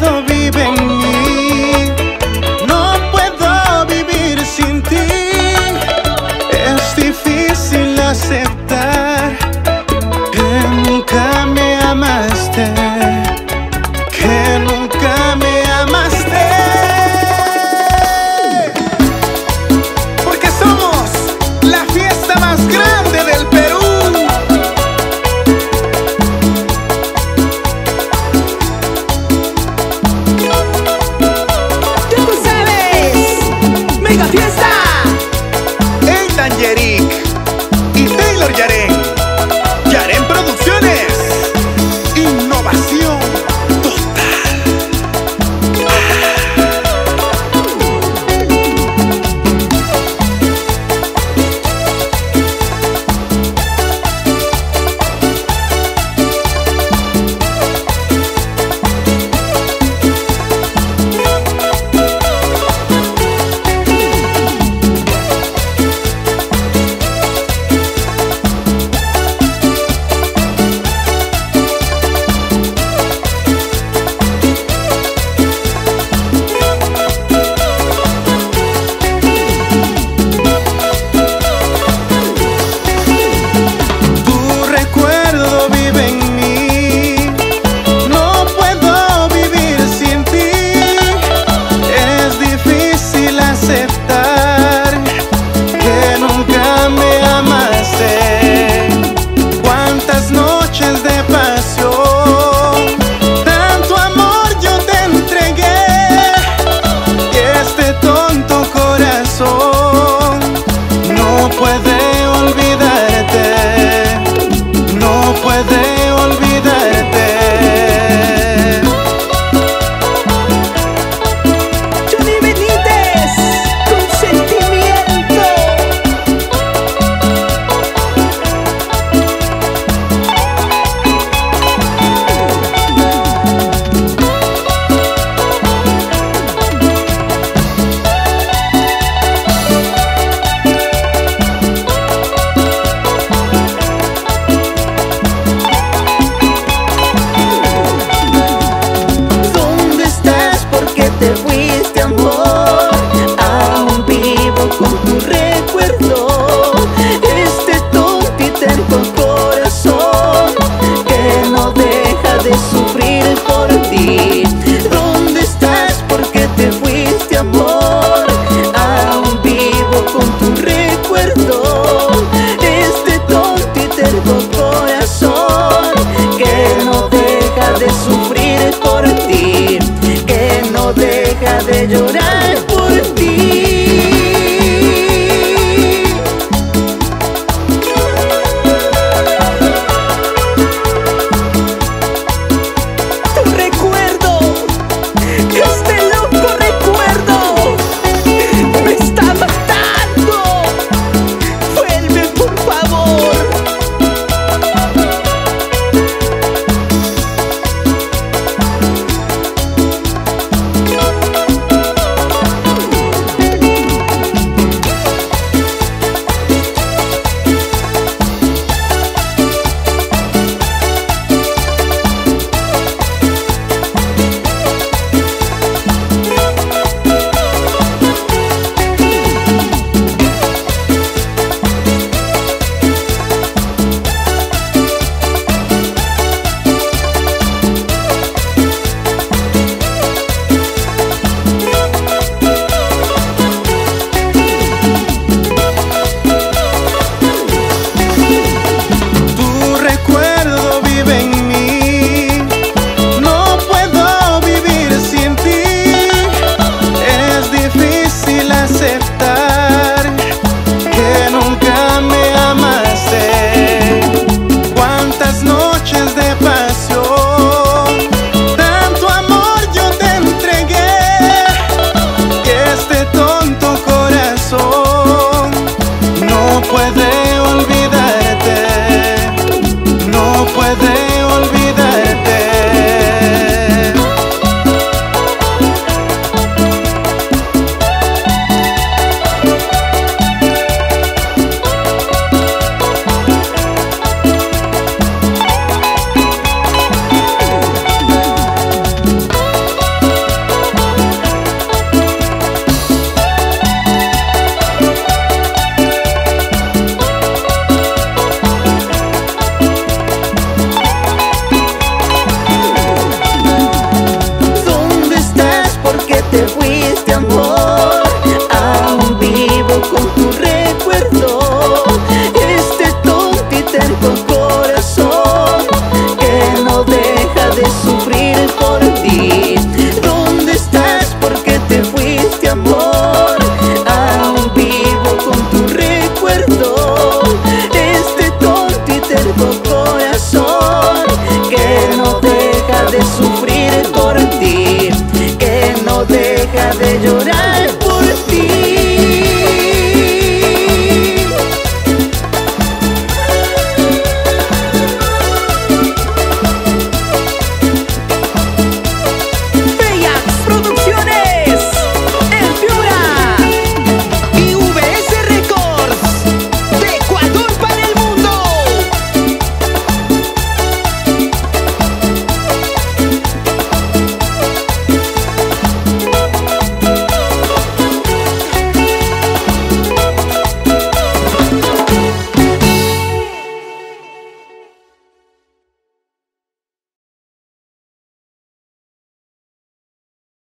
the hace llorar. tiempo.